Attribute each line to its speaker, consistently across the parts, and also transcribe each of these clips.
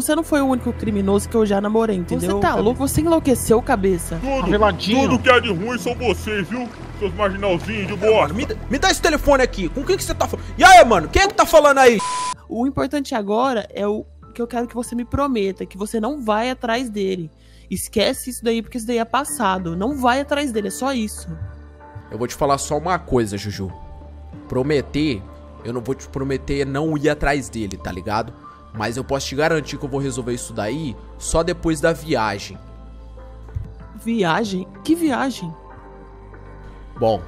Speaker 1: você não foi o único criminoso que eu já namorei, entendeu? Você tá louco? Você enlouqueceu, cabeça.
Speaker 2: Tudo, tudo que é de ruim são vocês, viu? Seus marginalzinhos de bosta.
Speaker 3: Me, me dá esse telefone aqui. Com quem que você tá falando? E aí, mano? Quem é que tá falando aí?
Speaker 1: O importante agora é o que eu quero que você me prometa, que você não vai atrás dele. Esquece isso daí, porque isso daí é passado. Não vai atrás dele, é só isso.
Speaker 3: Eu vou te falar só uma coisa, Juju. Prometer, eu não vou te prometer não ir atrás dele, tá ligado? Mas eu posso te garantir que eu vou resolver isso daí só depois da viagem.
Speaker 1: Viagem? Que viagem?
Speaker 3: Bom,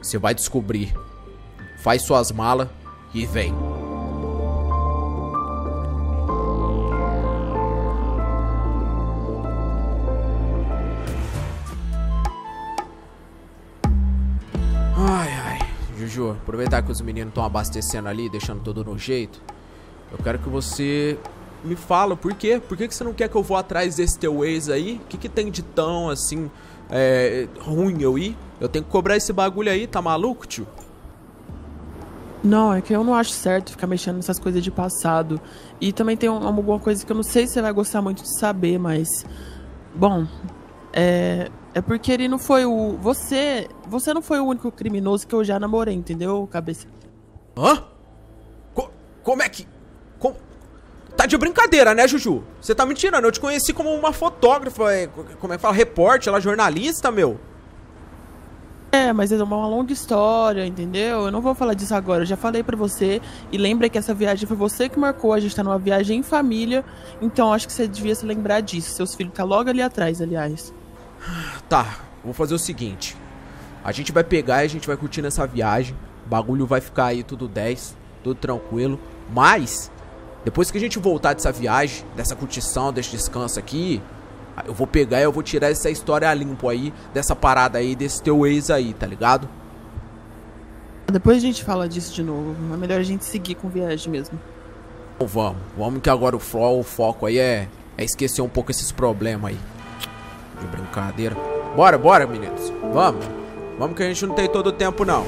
Speaker 3: você vai descobrir. Faz suas malas e vem. Ai, ai. Juju, aproveitar que os meninos estão abastecendo ali, deixando tudo no jeito. Eu quero que você me fala por quê? Por que, que você não quer que eu vou atrás desse teu ex aí? O que, que tem de tão, assim, é, ruim eu ir? Eu tenho que cobrar esse bagulho aí, tá maluco, tio?
Speaker 1: Não, é que eu não acho certo ficar mexendo nessas coisas de passado. E também tem um- alguma coisa que eu não sei se você vai gostar muito de saber, mas. Bom, é. É porque ele não foi o. Você. Você não foi o único criminoso que eu já namorei, entendeu, cabeça?
Speaker 3: Hã? Co- como é que. Tá de brincadeira, né, Juju? Você tá me tirando. Eu te conheci como uma fotógrafa, é, como é que fala? Repórter, ela jornalista, meu.
Speaker 1: É, mas é uma longa história, entendeu? Eu não vou falar disso agora, eu já falei pra você. E lembra que essa viagem foi você que marcou, a gente tá numa viagem em família. Então acho que você devia se lembrar disso. Seus filhos tá logo ali atrás, aliás.
Speaker 3: Tá, vou fazer o seguinte. A gente vai pegar e a gente vai curtir nessa viagem. O bagulho vai ficar aí tudo 10, tudo tranquilo. Mas, depois que a gente voltar dessa viagem, dessa curtição, desse descanso aqui, eu vou pegar e eu vou tirar essa história limpo aí, dessa parada aí, desse teu ex aí, tá ligado?
Speaker 1: Depois a gente fala disso de novo. É melhor a gente seguir com viagem mesmo.
Speaker 3: Então vamos, vamos que agora o, fo o foco aí é, é esquecer um pouco esses problemas aí. De brincadeira. Bora, bora, meninos. Vamos. Vamos que a gente não tem todo o tempo, não.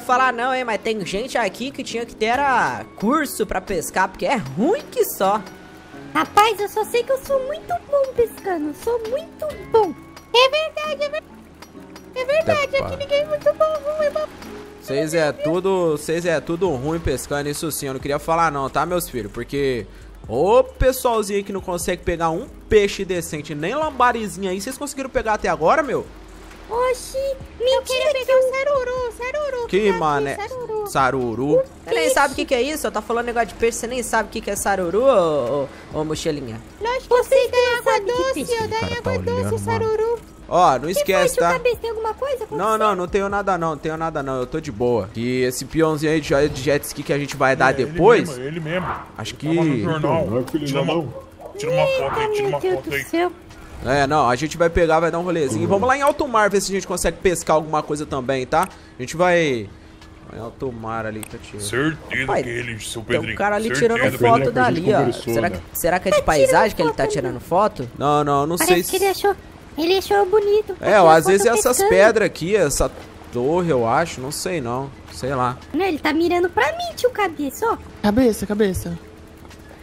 Speaker 4: É, falar não, hein, mas tem gente aqui que tinha que ter era curso pra pescar, porque é ruim que só.
Speaker 5: Rapaz, eu só sei que eu sou muito bom pescando. Sou muito bom. É verdade, é verdade. É verdade,
Speaker 3: Epa.
Speaker 5: aqui ninguém é muito bom, ruim, bom.
Speaker 3: Vocês é tudo, vocês é tudo ruim pescando isso sim. Eu não queria falar não, tá, meus filhos? Porque o pessoalzinho que não consegue pegar um peixe decente, nem lambarizinho aí, vocês conseguiram pegar até agora, meu?
Speaker 5: Oxi, mentira que eu... Saruru, saruru.
Speaker 3: Que
Speaker 5: tá
Speaker 3: mané.
Speaker 5: Saruru.
Speaker 3: Saruru.
Speaker 4: Você nem sabe o que, que é isso? Eu tá falando negócio de peixe, você nem sabe o que, que é saruru, ô, ô, ô mochilinha.
Speaker 5: Lógico que você dá água
Speaker 1: que
Speaker 5: doce, eu
Speaker 3: tá
Speaker 5: água
Speaker 3: olhando,
Speaker 5: doce,
Speaker 3: mano.
Speaker 5: saruru.
Speaker 3: Ó, não
Speaker 5: Que
Speaker 3: esquece,
Speaker 5: foi,
Speaker 3: tá?
Speaker 5: Cabeça, tem alguma coisa com
Speaker 3: Não,
Speaker 5: você?
Speaker 3: não, não tenho nada não, tenho nada não, eu tô de boa. E esse peãozinho aí de jet- de jet ski que a gente vai dar
Speaker 2: Ele
Speaker 3: depois,
Speaker 2: mesmo, ele mesmo.
Speaker 3: acho
Speaker 2: Tava no
Speaker 3: que...
Speaker 6: Não é
Speaker 2: Tira uma, tira uma foto aí, tira
Speaker 5: Meu
Speaker 2: uma
Speaker 5: Deus
Speaker 2: foto
Speaker 5: do
Speaker 2: aí.
Speaker 3: É, não, a gente vai pegar, vai dar um rolezinho. Vamos lá em alto mar ver se a gente consegue pescar alguma coisa também, tá? A gente vai... vai Em alto mar ali, tá tirando.
Speaker 2: Certeza
Speaker 4: Pai,
Speaker 2: que ele, seu
Speaker 4: Tem
Speaker 2: Pedrinho.
Speaker 4: um cara ali
Speaker 2: certeza.
Speaker 4: tirando foto
Speaker 6: gente
Speaker 4: dali, ó. Será que, será que é de paisagem que ele tá tirando foto?
Speaker 3: Não, não, não sei
Speaker 5: Parece que ele
Speaker 3: se...
Speaker 5: achou... Ele achou bonito.
Speaker 3: É, às vezes essas
Speaker 5: pescando.
Speaker 3: pedras aqui, essa torre, eu acho, não sei não. Sei lá.
Speaker 5: Não, ele tá mirando pra mim, tio Cabeça, ó.
Speaker 1: Cabeça, cabeça.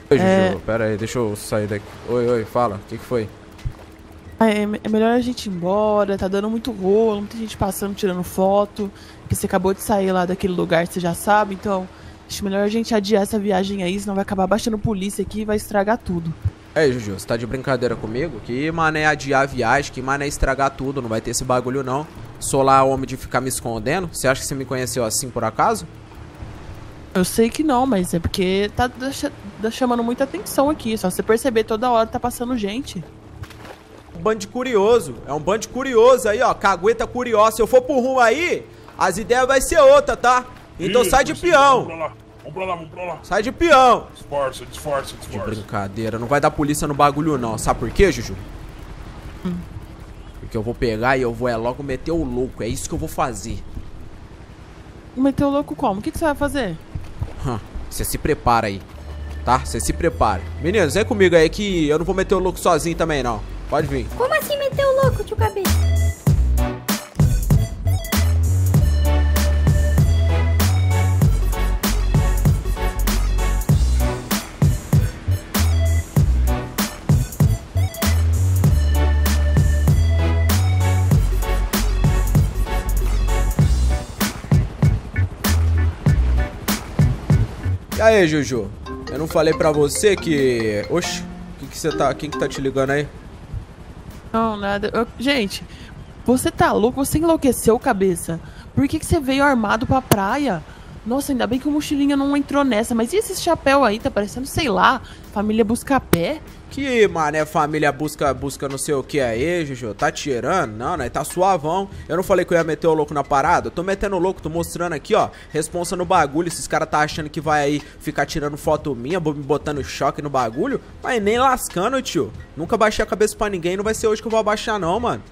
Speaker 3: Oi, Juju,
Speaker 1: É.
Speaker 3: pera aí, deixa eu sair daqui. Oi, oi, fala, o que que foi?
Speaker 1: Ah, É, é melhor a gente ir embora, tá dando muito rolo, muita gente passando, tirando foto. Que você acabou de sair lá daquele lugar, você já sabe, então. Acho melhor a gente adiar essa viagem aí, senão vai acabar baixando polícia aqui e vai estragar tudo.
Speaker 3: Ei, Juju, você tá de brincadeira comigo? Que mané adiar a viagem, que mané estragar tudo, não vai ter esse bagulho não. Sou lá homem de ficar me escondendo? Você acha que você me conheceu assim por acaso?
Speaker 1: Eu sei que não, mas é porque tá deixa- tá chamando muita atenção aqui. Só você perceber toda hora tá passando gente.
Speaker 3: Um bando de curioso, é um bando de curioso aí, ó, cagueta curiosa. Se eu for pro rumo aí, as ideias vai ser outra, tá? Então
Speaker 2: Isso,
Speaker 3: sai de peão.
Speaker 2: lá. Vamos pra lá, vamos pra lá.
Speaker 3: Sai de peão.
Speaker 2: Disfarça, disfarça,
Speaker 3: De
Speaker 2: disfarça.
Speaker 3: brincadeira, não vai dar polícia no bagulho não. Sabe por quê, Juju? Porque eu vou pegar e eu vou é logo meter o louco. É isso que eu vou fazer.
Speaker 1: Meteu louco como? O que, que você vai fazer?
Speaker 3: Você se prepara aí, tá? Você se prepara. Meninos, vem comigo aí que eu não vou meter o louco sozinho também não. Pode vir.
Speaker 5: Como assim meteu o louco, tio Cabeça?
Speaker 3: E aí, Juju? Eu não falei pra você que... Oxi, que que você tá... Quem que tá te ligando aí?
Speaker 1: Não, nada. Eu- gente, você tá louco? Você enlouqueceu, cabeça? Por que, que você veio armado pra praia? Nossa, ainda bem que o mochilinha não entrou nessa. Mas e esse chapéu aí? Tá parecendo, sei lá, família busca pé?
Speaker 3: Que, mané, família busca, busca não sei o que aí, Juju? Tá tirando? Não, né? Tá suavão. Eu não falei que eu ia meter o louco na parada? Eu tô metendo o louco, tô mostrando aqui, ó. Responsa no bagulho. Esses caras tá achando que vai aí ficar tirando foto minha, me botando choque no bagulho. Mas nem lascando, tio. Nunca baixei a cabeça pra ninguém. Não vai ser hoje que eu vou abaixar, não, mano.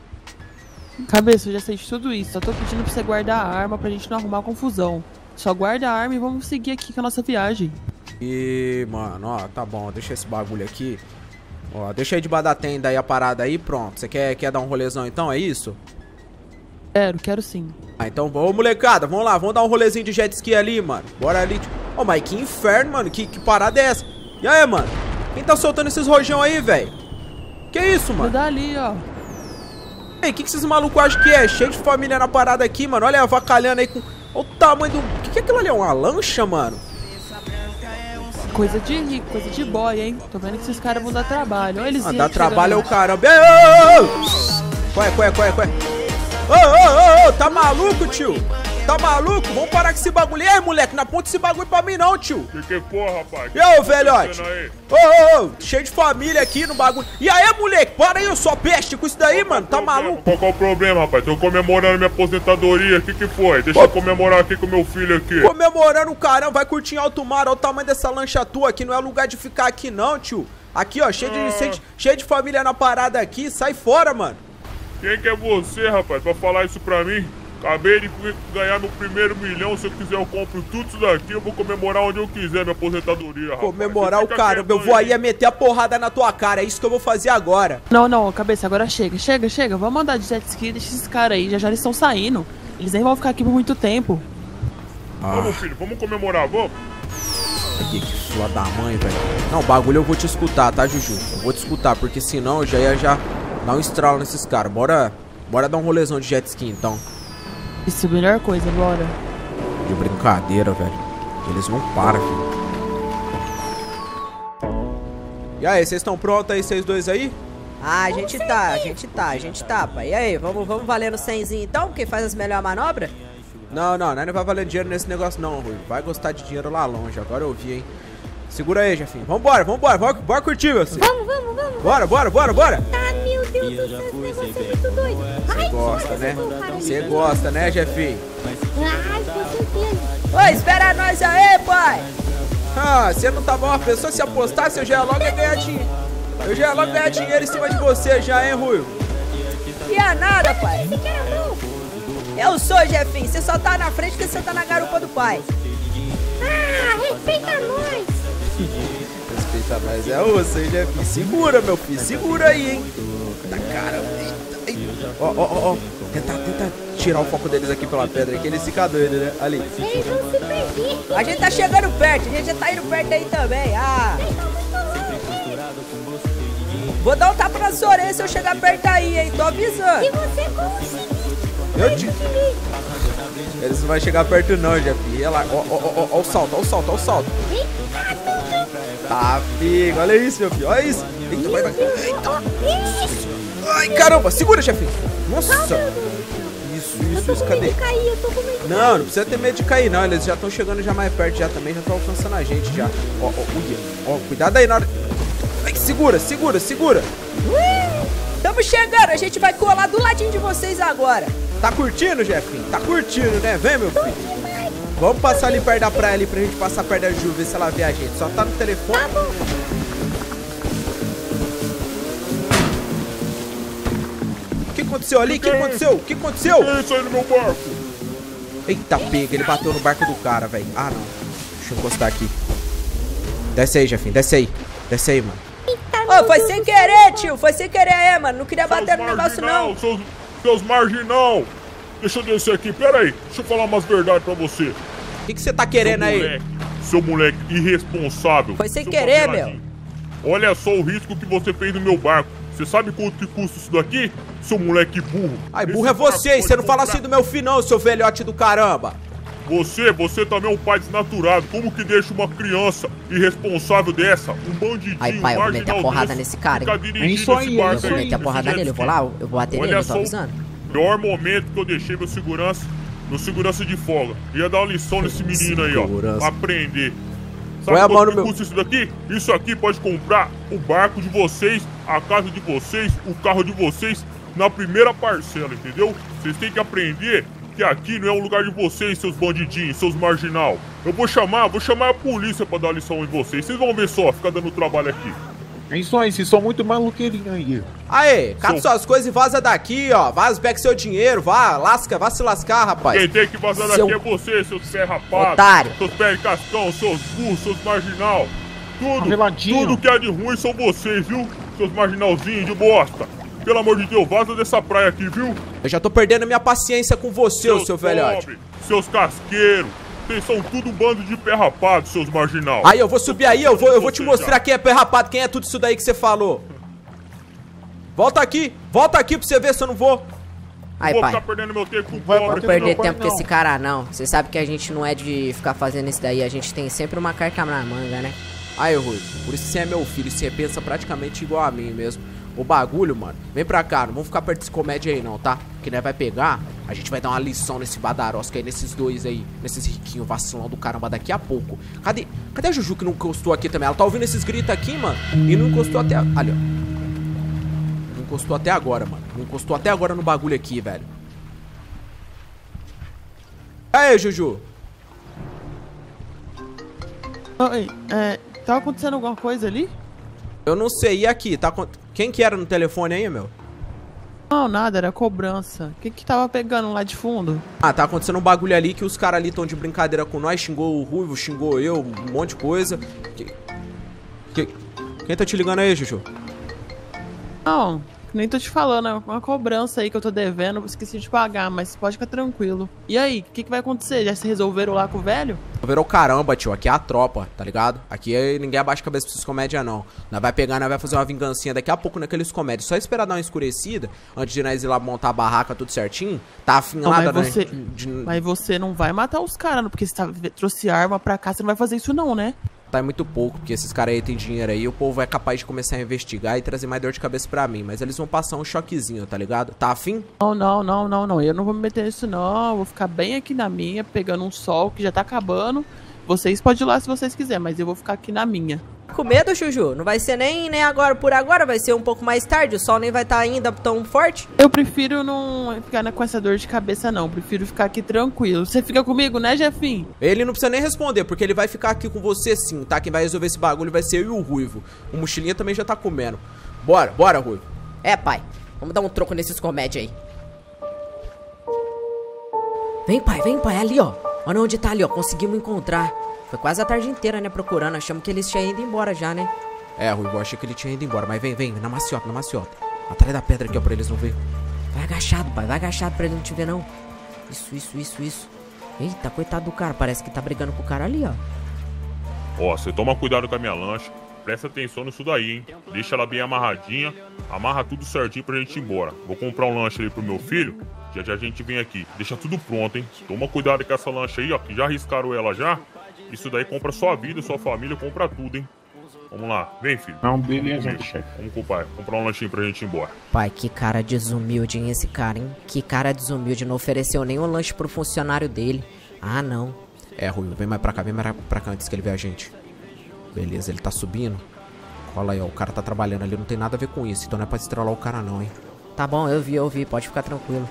Speaker 1: Cabeça, eu já sei de tudo isso. Só tô pedindo pra você guardar a arma pra gente não arrumar confusão. Só guarda a arma e vamos seguir aqui com a nossa viagem.
Speaker 3: E, mano, ó, tá bom. Deixa esse bagulho aqui. Ó, deixa aí debaixo da tenda aí a parada aí. Pronto. Você quer, quer dar um rolezão então? É isso?
Speaker 1: Quero, quero sim.
Speaker 3: Ah, então, ô molecada, vamos lá, vamos dar um rolezinho de jet ski ali, mano. Bora ali. Ô, mas que inferno, mano. Que, que parada é essa? E aí, mano? Quem tá soltando esses rojão aí, velho? Que isso, mano?
Speaker 1: dar ali, ó.
Speaker 3: Ei, que que esses malucos acham que é? Cheio de família na parada aqui, mano. Olha, avacalhando aí com. Olha o tamanho do. O que, que é aquilo ali? É uma lancha, mano?
Speaker 1: Coisa de rico, coisa de boy, hein? Tô vendo que esses caras vão dar trabalho. Olha eles
Speaker 3: Ah, dá trabalho é o caramba. Qual é, qual é, qual é, qual é? Ô, ô, ô, ô, tá maluco, tio? Tá maluco? Vamos parar com esse bagulho. Ei, moleque, não aponta esse bagulho pra mim não, tio.
Speaker 2: Que que for, rapaz?
Speaker 3: E aí, ô,
Speaker 2: que tá
Speaker 3: velhote?
Speaker 2: aí?
Speaker 3: Ô, ô, ô, cheio de família aqui no bagulho. E aí, moleque, para aí, eu sou peste com isso daí, mano. Tá
Speaker 2: Problema,
Speaker 3: maluco?
Speaker 2: Qual que é o problema, rapaz? Tô comemorando minha aposentadoria. O que que foi? Deixa eu comemorar aqui com meu filho aqui.
Speaker 3: Comemorando o caramba, vai curtir em alto mar. Olha o tamanho dessa lancha tua aqui. Não é lugar de ficar aqui, não, tio. Aqui, ó, cheio de,
Speaker 2: Ah.
Speaker 3: cheio de, cheio de família na parada aqui. Sai fora, mano.
Speaker 2: Quem que é você, rapaz, pra falar isso pra mim? Acabei de ganhar meu primeiro milhão. Se eu quiser, eu compro tudo isso daqui. Eu vou comemorar onde eu quiser minha aposentadoria, rapaz.
Speaker 3: Comemorar o caramba. Eu vou aí é meter a porrada na tua cara. É isso que eu vou fazer agora.
Speaker 1: Não, não, cabeça, agora chega, chega, chega. Vamos andar de jet ski, deixa esses caras aí. Já já eles estão saindo. Eles nem vão ficar aqui por muito tempo.
Speaker 2: Vamos, filho, vamos comemorar, vamos?
Speaker 3: Aqui, que filha da mãe, velho. Não, bagulho eu vou te escutar, tá, Juju? Eu vou te escutar, porque senão eu já ia já dar um estralo nesses caras. Bora, bora dar um rolezão de jet ski, então.
Speaker 1: Isso, melhor coisa, bora.
Speaker 3: De brincadeira, velho. Eles não param, filho. E aí, vocês estão prontos aí, vocês dois aí?
Speaker 4: Ah, a gente tá, a gente tá, a gente tá, pai. E aí, vamos, vamos valendo 100 então? Quem faz as melhores manobras?
Speaker 3: Não, não, nós não vai valer dinheiro nesse negócio não, Rui. Vai gostar de dinheiro lá longe, agora eu vi, hein. Segura aí, Jefinho. Vambora, vambora, bora, bora curtir, meu filho.
Speaker 5: Vamos, vamos, vamos.
Speaker 3: Bora, bora, bora, bora.
Speaker 5: Ah, meu Deus do céu, esse negócio é muito doido. Ai,
Speaker 3: Gosta, né?
Speaker 5: Você
Speaker 3: Você gosta, né, Jefinho?
Speaker 5: Ai, com certeza.
Speaker 4: Ô, espera nós aí, pai!
Speaker 3: Ah, você não tá bom, a pessoa se apostasse, eu já ia logo ia ganhar dinheiro. Eu já ia logo ganhar dinheiro em cima de você já, hein, Rui?
Speaker 4: Que é nada, pai. Eu sou, Jefinho. Você só tá na frente porque você tá na garupa do pai.
Speaker 5: Ah, respeita nós.
Speaker 3: Respeita mais é você, Jefinho. Segura, meu filho, segura aí, hein? Tá caramba. Eita, eita. Ó, ó, ó, ó. Tenta, tenta tirar o foco deles aqui pela pedra, que eles ficam doidos, né? Ali.
Speaker 5: Eles vão se perder.
Speaker 4: A gente tá chegando perto, a gente já tá indo perto aí também. Ah, vou dar um tapa na sua orelha se eu chegar perto aí, hein? Tô avisando.
Speaker 5: E você conseguiu.
Speaker 3: Eu te... Eles não vão chegar perto não, Jefinho. Olha lá, ó, ó, ó, ó, ó o salto, ó o salto, ó o salto. Tá, filho. Olha isso, meu filho. Olha isso. Eita, vai, vai. Eita. Ai, caramba. Segura, chefinho. Nossa. Isso, isso, isso. Cadê? Não, não precisa ter medo de cair, não. Eles já estão chegando já mais perto já também. Já estão alcançando a gente já. Ó, ó, uia. Ó, cuidado aí na hora... Ai, segura, segura, segura.
Speaker 4: Tamo chegando, a gente vai colar do ladinho de vocês agora.
Speaker 3: Tá curtindo, Jefinho? Tá curtindo, né? Vem, meu filho. Vamos passar ali perto da praia ali pra gente passar perto da Ju, ver se ela vê a gente. Só tá no telefone. O que aconteceu ali? O que aconteceu? O que aconteceu?
Speaker 2: Que é isso aí no meu barco?
Speaker 3: Eita pega, ele bateu no barco do cara, velho. Ah, não. Deixa eu encostar aqui. Desce aí, Jefinho, desce aí. Desce aí, mano.
Speaker 4: Ô, foi sem querer, tio. Foi sem querer aí, mano. Não queria bater no
Speaker 2: Seus
Speaker 4: negócio,
Speaker 2: marginal,
Speaker 4: não.
Speaker 2: Seus, seus marginal. Deixa eu descer aqui, pera aí. Deixa eu falar umas verdades pra você.
Speaker 3: O que que você tá querendo
Speaker 2: seu
Speaker 3: aí?
Speaker 2: moleque, seu moleque irresponsável.
Speaker 4: Foi sem querer,
Speaker 2: papeladinho. Olha só o risco que você fez no meu barco. Você sabe quanto que custa isso daqui? Seu moleque burro.
Speaker 3: Ai,
Speaker 2: Esse
Speaker 3: burro é
Speaker 2: barco
Speaker 3: você, você não fala
Speaker 2: comprar-
Speaker 3: assim do meu filho não, seu velhote do caramba.
Speaker 2: Você, você também é um pai desnaturado. Como que deixa uma criança irresponsável dessa, um bandidinho,
Speaker 4: Aí, pai, eu vou meter a porrada
Speaker 2: desse,
Speaker 4: nesse cara, hein?
Speaker 6: É isso aí,
Speaker 2: esse
Speaker 6: é
Speaker 4: Eu vou meter a
Speaker 2: esse
Speaker 4: porrada nele. Eu vou lá, eu vou bater
Speaker 2: Olha
Speaker 4: nele, tô
Speaker 2: só
Speaker 4: avisando.
Speaker 2: o pior momento que eu deixei meu segurança, meu segurança de folga. Ia dar uma lição nesse menino aí, ó. Aprender.
Speaker 3: A
Speaker 2: Sabe
Speaker 3: mão
Speaker 2: quanto
Speaker 3: no
Speaker 2: que
Speaker 3: meu-
Speaker 2: isso daqui? Isso aqui pode comprar o barco de vocês, a casa de vocês, o carro de vocês na primeira parcela, entendeu? Vocês têm que aprender que aqui não é um lugar de vocês, seus bandidinhos, seus marginal. Eu vou chamar, vou chamar a polícia pra dar lição em vocês. Vocês vão ver só, ficar dando trabalho aqui.
Speaker 6: É isso aí, vocês são muito maluqueirinhos aí.
Speaker 3: Aê, cata suas coisas e vaza daqui, ó. Vaza, pega seu dinheiro, vá, lasca, vá se lascar, rapaz.
Speaker 2: Quem tem que vazar
Speaker 4: Seu-
Speaker 2: daqui é você, seus pé rapazes.
Speaker 4: Otário.
Speaker 2: Seus pé de cascão, seus burros, seus marginal. Tudo,
Speaker 6: Faveladinho.
Speaker 2: tudo que é de ruim são vocês, viu? Seus marginalzinhos de bosta. Pelo amor de Deus, vaza dessa praia aqui, viu?
Speaker 3: Eu já tô perdendo minha paciência com você, ô seu velhote.
Speaker 2: pobre, seus casqueiros. Vocês são tudo um bando de pé rapado, seus marginal.
Speaker 3: Aí, eu vou subir aí, eu vou, eu vou te mostrar quem é pé rapado, quem é tudo isso daí que você falou. Volta aqui, volta aqui pra você ver se eu não vou.
Speaker 4: Aí,
Speaker 2: Vou
Speaker 4: pai.
Speaker 2: ficar perdendo meu tempo com
Speaker 6: Vai
Speaker 2: pobre.
Speaker 6: bater
Speaker 4: perder
Speaker 6: meu pai,
Speaker 4: tempo com esse cara, não. Você sabe que a gente não é de ficar fazendo isso daí. A gente tem sempre uma carta na manga, né?
Speaker 3: Aí, Rui, por isso você é meu filho, você pensa praticamente igual a mim mesmo. O bagulho, mano, vem pra cá, não vamos ficar perto desse comédia aí não, tá? Que nós vai pegar, a gente vai dar uma lição nesse badarosca aí, nesses dois aí, nesses riquinhos vacilão do caramba daqui a pouco. Cadê, cadê a Juju que não encostou aqui também? Ela tá ouvindo esses gritos aqui, mano, e não encostou até... Ali, ó. Não encostou até agora, mano. Não encostou até agora no bagulho aqui, velho. Aí, Juju.
Speaker 1: Oi, é, tá acontecendo alguma coisa ali?
Speaker 3: Eu não sei, e aqui? Tá acon- Quem que era no telefone aí, meu?
Speaker 1: Não, nada, era cobrança. O que que tava pegando lá de fundo?
Speaker 3: Ah, tá acontecendo um bagulho ali que os caras ali estão de brincadeira com nós, xingou o Ruivo, xingou eu, um monte de coisa. Que- que- Quem tá te ligando aí, Juju?
Speaker 1: Não, nem tô te falando, é uma cobrança aí que eu tô devendo, esqueci de pagar, mas pode ficar tranquilo. E aí, o que, que vai acontecer? Já se resolveram lá com o velho?
Speaker 3: Virou caramba, tio. Aqui é a tropa, tá ligado? Aqui é- ninguém abaixa a cabeça pra esses comédia, não. Nós vai pegar, nós vai fazer uma vingancinha daqui a pouco naqueles comédias. Só esperar dar uma escurecida, antes de nós ir lá montar a barraca tudo certinho. Tá
Speaker 1: Não,
Speaker 3: afinada,
Speaker 1: mas
Speaker 3: né?
Speaker 1: você,
Speaker 3: De-
Speaker 1: mas você não vai matar os caras, não, porque você tá, trouxe arma pra cá, você não vai fazer isso não, né?
Speaker 3: Tá muito pouco, porque esses caras aí têm dinheiro aí, o povo é capaz de começar a investigar e trazer mais dor de cabeça pra mim. Mas eles vão passar um choquezinho, tá ligado? Tá afim?
Speaker 1: Não, não, não, não, não. Eu não vou me meter nisso, não. Vou ficar bem aqui na minha, pegando um sol que já tá acabando. Vocês podem ir lá se vocês quiserem, mas eu vou ficar aqui na minha.
Speaker 4: Com medo, Juju? Não vai ser nem, nem agora por agora, vai ser um pouco mais tarde. O sol nem vai estar ainda tão forte.
Speaker 1: Eu prefiro não ficar na- com essa dor de cabeça, não. Prefiro ficar aqui tranquilo. Você fica comigo, né, Jefinho?
Speaker 3: Ele não precisa nem responder, porque ele vai ficar aqui com você sim, tá? Quem vai resolver esse bagulho vai ser eu e o Ruivo. O Mochilinha também já tá comendo. Bora, bora, Ruivo.
Speaker 4: É, pai. Vamos dar um troco nesses comédia aí. Vem, pai, vem, pai. Ali, ó. Olha onde tá ali, ó. Conseguimos encontrar. Foi quase a tarde inteira, né, procurando. Achamos que eles tinham ido embora já, né?
Speaker 3: É, Ruivo, eu achei que ele tinha ido embora, mas vem, vem, na maciota, na maciota. Atrás da pedra aqui, ó, pra eles não ver.
Speaker 4: Vai agachado, pai. Vai agachado pra ele não te ver, não. Isso, isso, isso, isso. Eita, coitado do cara. Parece que tá brigando com o cara ali, ó.
Speaker 2: Ó, você toma cuidado com a minha lancha. Presta atenção nisso daí, hein? Deixa ela bem amarradinha. Amarra tudo certinho pra gente ir embora. Vou comprar um lanche ali pro meu filho. Já já a gente vem aqui. Deixa tudo pronto, hein? Toma cuidado com essa lancha aí, ó. Que já arriscaram ela já. Isso daí compra sua vida, sua família, compra tudo, hein? Vamos lá. Vem, filho.
Speaker 6: Não, beleza,
Speaker 2: Comigo.
Speaker 6: chefe.
Speaker 2: Vamos com o pai. Comprar um lanchinho pra gente ir embora.
Speaker 4: Pai, que cara desumilde, hein, esse cara, hein? Que cara desumilde. Não ofereceu nenhum lanche pro funcionário dele. Ah, não.
Speaker 3: É, Ruivo, vem mais pra cá, vem mais pra cá antes que ele veja a gente. Beleza, ele tá subindo. Cola aí, ó, o cara tá trabalhando ali, não tem nada a ver com isso, então não é pra estrelar o cara não, hein.
Speaker 4: Tá bom, eu vi, eu vi. Pode ficar tranquilo.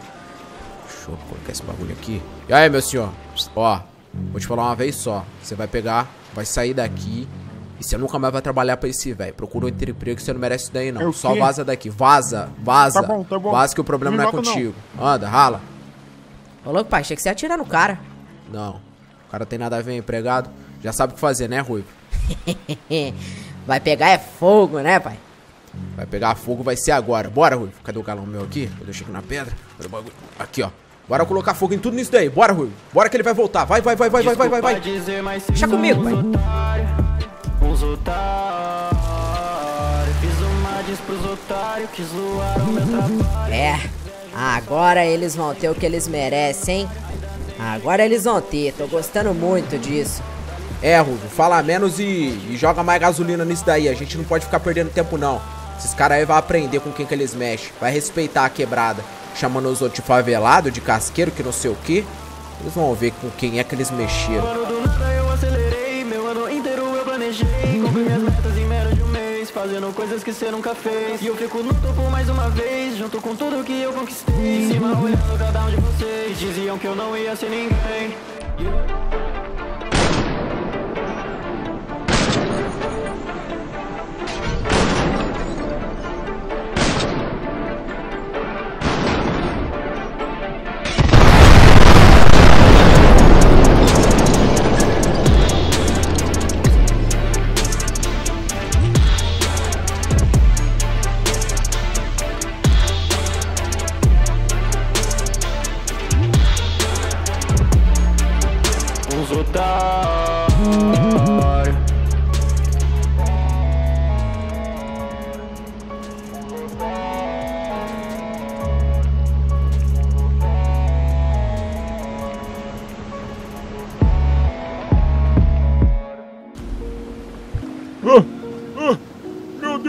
Speaker 3: Deixa eu colocar esse bagulho aqui. E aí, meu senhor? Ó, vou te falar uma vez só. Você vai pegar, vai sair daqui e você nunca mais vai trabalhar pra esse velho. Procura um emprego que você não merece isso daí,
Speaker 6: É
Speaker 3: não.
Speaker 6: o
Speaker 3: Só
Speaker 6: quê?
Speaker 3: vaza daqui. Vaza, vaza.
Speaker 6: Tá bom, tá bom.
Speaker 3: Vaza que o problema não,
Speaker 6: Não
Speaker 3: é contigo. Anda, rala.
Speaker 4: Ô, louco, pai, achei que você ia atirar no cara.
Speaker 3: Não. O cara tem nada a ver, empregado. Já sabe o que fazer, né, Ruivo?
Speaker 4: Vai pegar é fogo, né, pai?
Speaker 3: Vai pegar fogo, vai ser agora. Bora, Ruivo. Cadê o galão meu aqui? Eu deixei aqui na pedra. Aqui, ó. Bora colocar fogo em tudo nisso daí. Bora, Ruivo. Bora que ele vai voltar. Vai, vai, vai, vai, vai, vai, vai, vai.
Speaker 4: Deixa comigo, pai.
Speaker 7: Uns otários, fiz uma diz pros otários que zoaram meu trabalho.
Speaker 4: É, agora eles vão ter o que eles merecem, hein? Agora eles vão ter, tô gostando muito disso.
Speaker 3: É, Ruivo. Fala menos e, e joga mais gasolina nisso daí. A gente não pode ficar perdendo tempo, não. Esses caras aí vão aprender com quem que eles mexem. Vai respeitar a quebrada. Chamando os outros de favelado, de casqueiro, que não sei o que. Eles vão ver com quem é que eles mexeram.
Speaker 7: Ano do nada eu acelerei, meu ano inteiro eu planejei. Cumpri minhas metas em menos de um mês, fazendo coisas que você nunca fez. E eu fico no topo mais uma vez, junto com tudo que eu conquistei. Em cima olhando cada um de vocês, diziam que eu não ia ser ninguém. Uns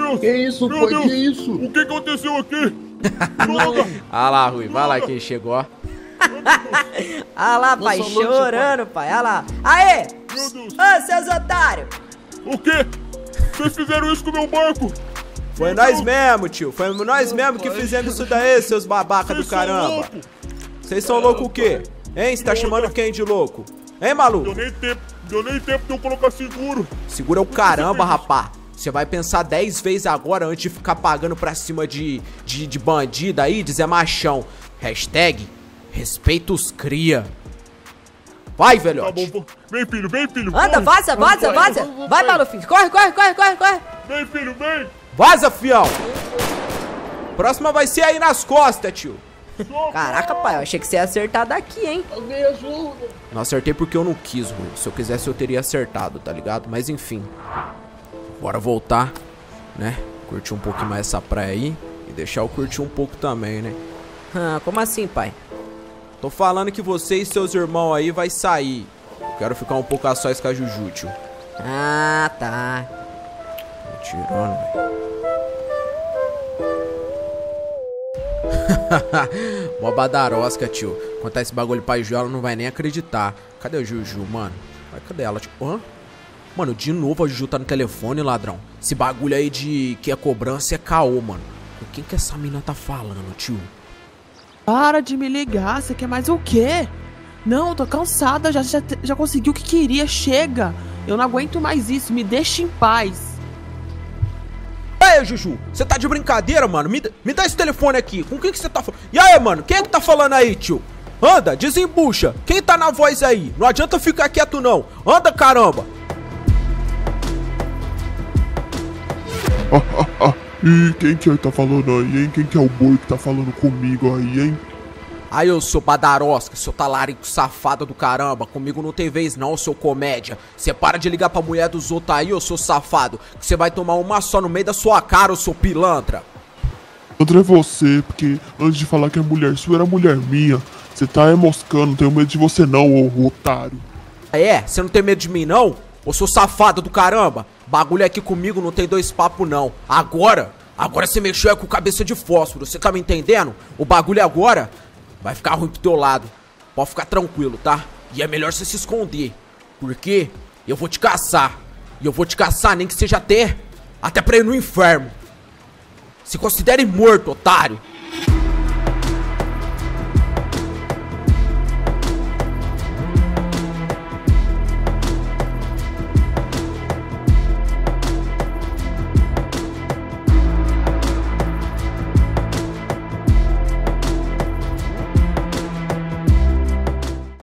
Speaker 2: Deus!
Speaker 6: Que isso,
Speaker 2: Meu
Speaker 6: pai?
Speaker 2: Deus!
Speaker 6: Que isso?
Speaker 2: O que aconteceu aqui? Droga!
Speaker 3: Ah lá, Rui. Vai lá quem chegou, ó.
Speaker 4: Ah lá, pai,
Speaker 6: Nossa,
Speaker 4: chorando, pai, ah lá. Aê!
Speaker 2: Meu!
Speaker 4: Ô, seus otários!
Speaker 2: O quê? Vocês fizeram isso com o meu barco?
Speaker 3: Foi nós mesmo, tio. Foi nós mesmo que fizemos isso daí, seus babaca do
Speaker 2: Vocês são
Speaker 3: caramba. Vocês são loucos o quê? Hein? Você tá chamando quem de louco? Hein, maluco?
Speaker 2: Deu nem tempo, deu nem tempo de eu colocar seguro.
Speaker 3: Segura o caramba, rapá. Você vai pensar 10 vezes agora antes de ficar pagando pra cima de, de, de bandido aí, dizer machão. Hashtag respeita os cria. Vai,
Speaker 2: Tá
Speaker 3: velhote.
Speaker 2: bom, vou- vem filho, vem filho.
Speaker 4: Anda,
Speaker 2: corre.
Speaker 4: vaza, vaza,
Speaker 2: Vai,
Speaker 4: vaza!
Speaker 2: vai,
Speaker 4: Vai, corre, corre, corre, corre, corre!
Speaker 2: Vem filho, vem.
Speaker 3: Vaza, fião. Próxima vai ser aí nas costas, tio.
Speaker 4: Caraca, pai, eu achei que você ia acertar daqui, hein?
Speaker 6: Alguém ajuda.
Speaker 3: Não acertei porque eu não quis, Rui. Se eu quisesse, eu teria acertado, tá ligado? Mas enfim. Bora voltar, né? Curtir um pouquinho mais essa praia aí. E deixar eu curtir um pouco também, né?
Speaker 4: Ah, como assim, pai?
Speaker 3: Tô falando que você e seus irmãos aí vai sair. Eu quero ficar um pouco a sós com a Juju, tio.
Speaker 4: Ah, tá.
Speaker 3: Tirando, velho. Mó badarosca, tio. Contar esse bagulho pra Ju, ela não vai nem acreditar. Cadê a Juju, mano? Cadê ela? Tipo, hã? Mano, de novo a Juju tá no telefone, ladrão. Esse bagulho aí de que é cobrança é caô, mano. Com quem que essa mina tá falando, tio?
Speaker 1: Para de me ligar, você quer mais o quê? Não, tô cansada, já, já, já consegui o que queria, chega. Eu não aguento mais isso, me deixa em paz.
Speaker 3: Ei, Juju, você tá de brincadeira, mano? Me, dá- me dá esse telefone aqui. Com quem que você tá falando? E aí, mano, quem é que tá falando aí, tio? Anda, desembucha. Quem tá na voz aí? Não adianta ficar quieto, não. Anda, caramba.
Speaker 2: Ih, quem que tá falando aí, hein? Quem que é o boi que tá falando comigo aí, hein?
Speaker 3: Aí, eu sou badarosca, seu talarico safado do caramba. Comigo não tem vez, não, seu comédia. Você para de ligar pra mulher dos outros aí, eu sou safado. Que você vai tomar uma só no meio da sua cara, eu sou pilantra.
Speaker 2: André, você, porque antes de falar que é mulher sua, era mulher minha. Você tá é moscando, não tenho medo de você não, ô otário.
Speaker 3: Ah, É? Você não tem medo de mim, não? Eu sou safado do caramba. Bagulho aqui comigo não tem dois papos, não. Agora, agora você mexeu é com cabeça de fósforo, você tá me entendendo? O bagulho agora vai ficar ruim pro teu lado. Pode ficar tranquilo, tá? E é melhor você se esconder. Porque eu vou te caçar. E eu vou te caçar, nem que seja até. Até pra ir no inferno. Se considere morto, otário.